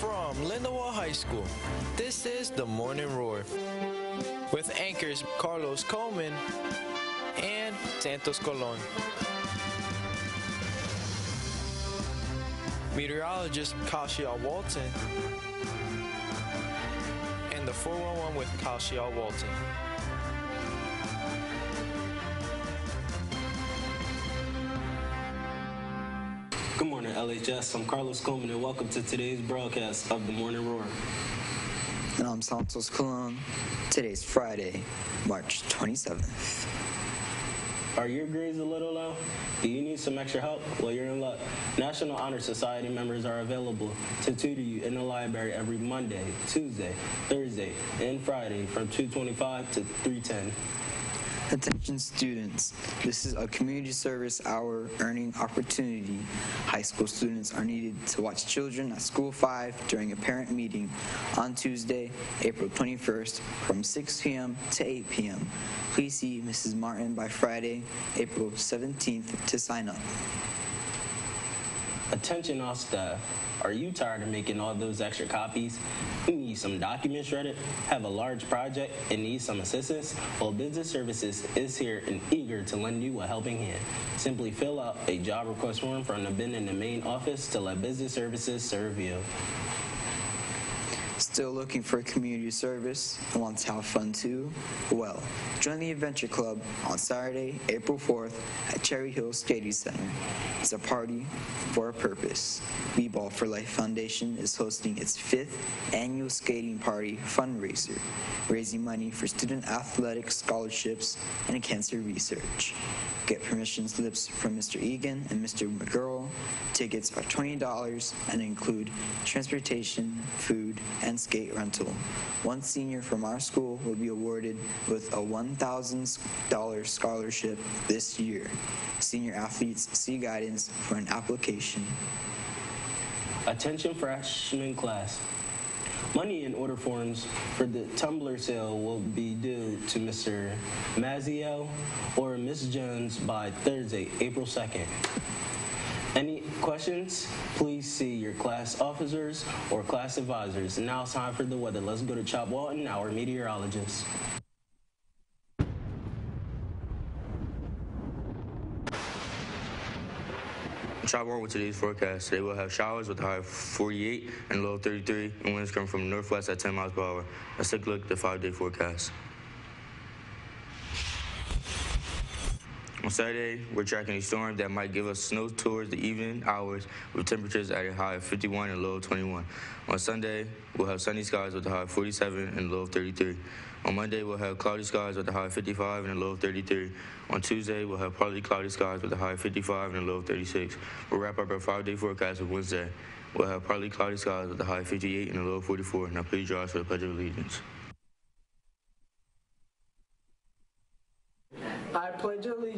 From Lindenwold High School, this is the Morning Roar with anchors Carlos Coleman and Santos Colon. Meteorologist Kashia Walton and the 411 with Kashia Walton. Good morning, LHS. I'm Carlos Coleman, and welcome to today's broadcast of the Morning Roar. And I'm Santos Colon. Today's Friday, March 27th. Are your grades a little low? Do you need some extra help? Well, you're in luck. National Honor Society members are available to tutor you in the library every Monday, Tuesday, Thursday, and Friday from 225 to 310. Attention students, this is a community service hour earning opportunity. High school students are needed to watch children at School 5 during a parent meeting on Tuesday, April 21st from 6 p.m. to 8 p.m. Please see Mrs. Martin by Friday, April 17th to sign up. Attention all staff. Are you tired of making all those extra copies? You need some documents shredded, have a large project, and need some assistance? Well, Business Services is here and eager to lend you a helping hand. Simply fill out a job request form from the bin in the main office to let Business Services serve you. Still looking for community service and want to have fun too? Well, join the Adventure Club on Saturday, April 4th at Cherry Hill Skating Center. It's a party for a purpose. B-Ball for Life Foundation is hosting its fifth annual skating party fundraiser, raising money for student athletic scholarships and cancer research. Get permission slips from Mr. Egan and Mr. McGurl. Tickets are $20 and include transportation, food, and skate rental. One senior from our school will be awarded with a $1,000 scholarship this year. Senior athletes see guidance for an application. Attention freshman class. Money in order forms for the tumbler sale will be due to Mr. Mazio or Miss Jones by Thursday, April 2nd. Any questions? Please see your class officers or class advisors. Now it's time for the weather. Let's go to Chop Walton, our meteorologist. Chop Warren with today's forecast. Today we'll have showers with a high of 48 and low of 33, and winds coming from northwest at 10 miles per hour. Let's take a look at the five-day forecast. On Saturday, we're tracking a storm that might give us snow towards the evening hours with temperatures at a high of 51 and low of 21. On Sunday, we'll have sunny skies with a high of 47 and low of 33. On Monday, we'll have cloudy skies with a high of 55 and a low of 33. On Tuesday, we'll have partly cloudy skies with a high of 55 and a low of 36. We'll wrap up our five-day forecast with Wednesday. We'll have partly cloudy skies with a high of 58 and a low of 44. Now please rise for the Pledge of Allegiance. I pledge allegiance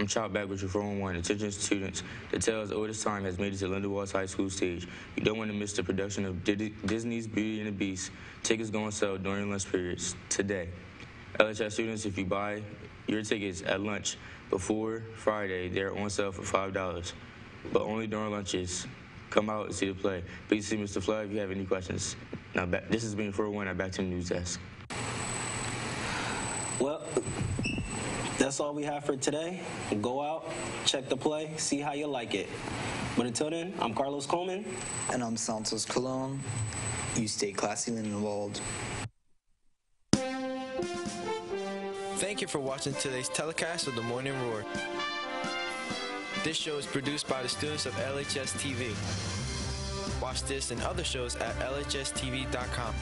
I'm Chop back with your 411. Attention students, the Tale as Old as Time has made it to Lindenwold's High School stage. You don't want to miss the production of Disney's Beauty and the Beast. Tickets go on sale during lunch periods today. LHS students, if you buy your tickets at lunch before Friday, they're on sale for $5, but only during lunches. Come out and see the play. Please see Mr. Flood if you have any questions. Now, back, this has been 401. Now back to the news desk. Well, that's all we have for today. Go out, check the play, see how you like it. But until then, I'm Carlos Coleman. And I'm Santos Colon. You stay classy, Lindenwold. Thank you for watching today's telecast of the Morning Roar. This show is produced by the students of LHS TV. Watch this and other shows at lhstv.com.